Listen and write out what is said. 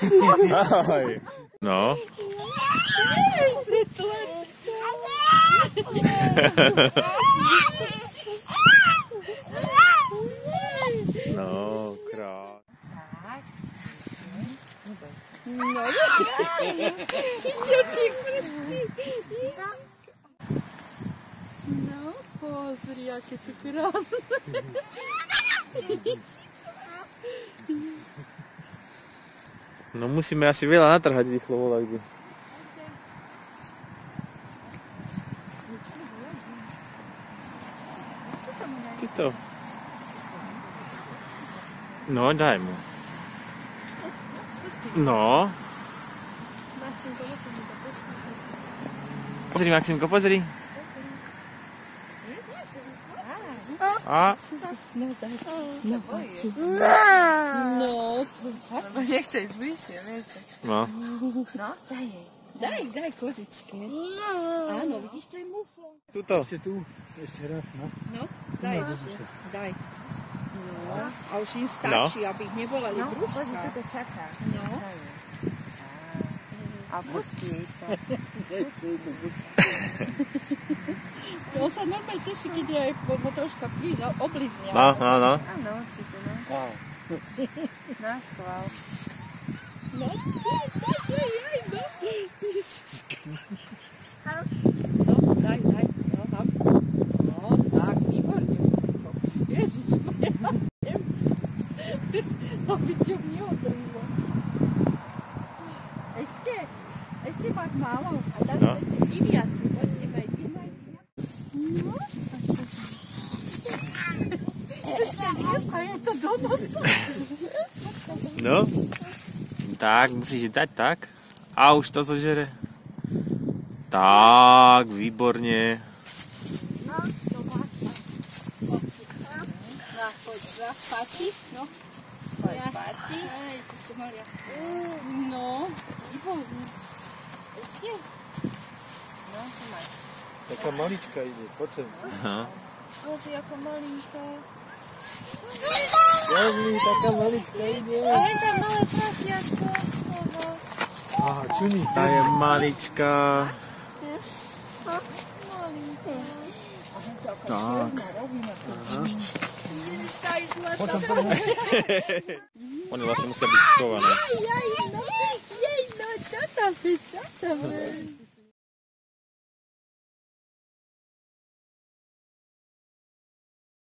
Ahoj. No. No, krát. No, pozri, aké sú krásne. No musíme asi veľa natrhať rýchlo volajby. Ty to. No, daj mu. No. Pozri, Maximko, pozri. A, No, Lebo nechce ísť bližšie, vieš. tak- no. No, daj jej. daj, daj kozičke. Áno, vidíš, to je muflo. Tuto. Ešte tu, ešte raz, no. No, daj ešte, daj. No, a už im stačí, aby ich neboleli No, brúška. tu to čaká. No. Daj jej. A pustí jej to. On sa normálne teší, keď je aj po, po troška plí, no, oblizne. No, no, no. Áno, určite, no. Á, Na schvál. No, daj, daj, daj, daj, no. No, daj, daj, no, tam. No, tak, výborne. Milenko. Ježiš, ja neviem. Aby ťa neodrýlo. Ešte, ešte máš málo. A tam No. ešte diviaci, poď, ideme, ideme. No. A je to do nosa. No. Tak, musíš dať tak. A už to zožere. Tak, výborne. No, to má. No, poď, za, páči, no. Poď, Ja. páči. Ej, to sa malia. No, výborne. Ešte? No, tu máš. taká malička ide, poď sem. Aha. Bože, ako malinká. Jazli, taká malička ide. A je tam malé prasiatko. Aha, čuní. Tá je malička. Tak. Oni vlastne musia byť schované. Jej, no, jej, no, čo tam je, čo tam je?